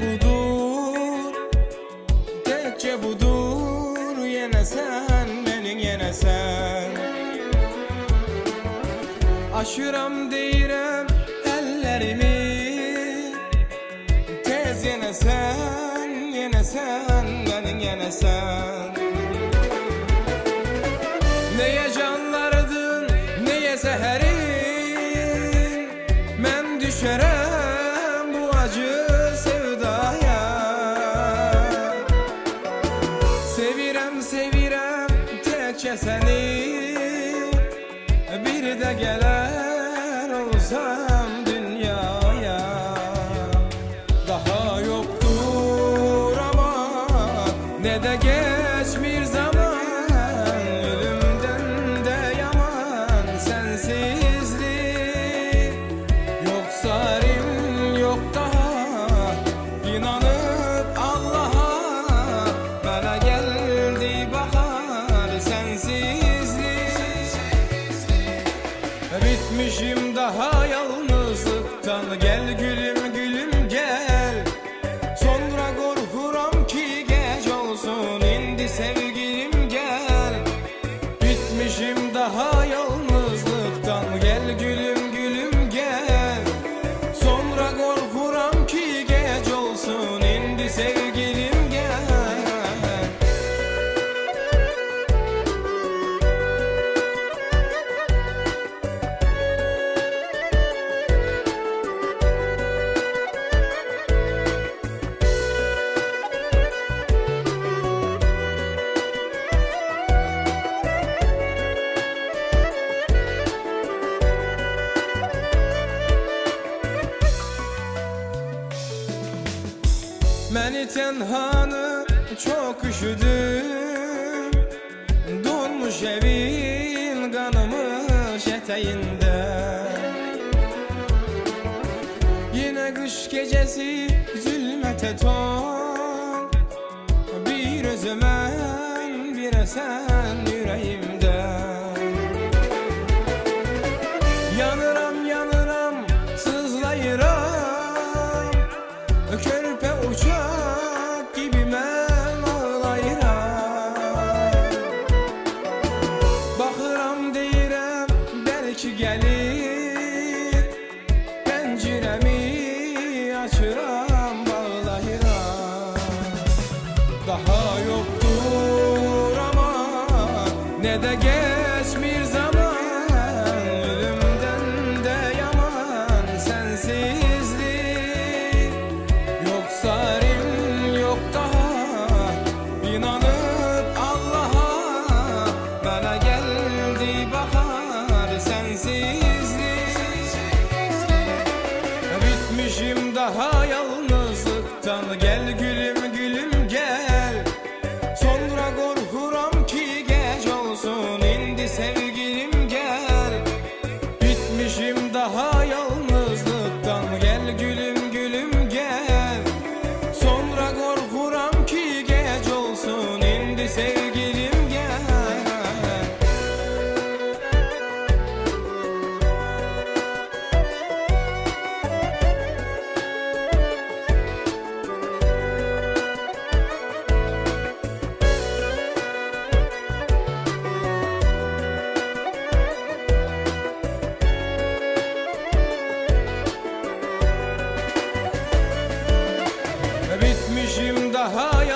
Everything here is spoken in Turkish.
budur. Tekçe budur Yine sen benim yine sen. Aşıram deyirəm ellerimi. Tez yine sen Yine sen benim yine sen ne de geçmir zaman Ölümden de yaman sensizlik. Yok sarim yok daha inanıp Allah'a. Bana geldi bahar sensizlik. Bitmişim daha yalnızlıktan Beni tenhanı çok üşüdüm. Donmuş evin kanımış eteğinde Yine kış gecesi zulmete ton. Bir özümen bir esen yüreğimde Pəncirəmi açıram bağlayıram Daha yoktur ama ne de geçmir Bitmişim daha yalnızlıktan Gel gülüm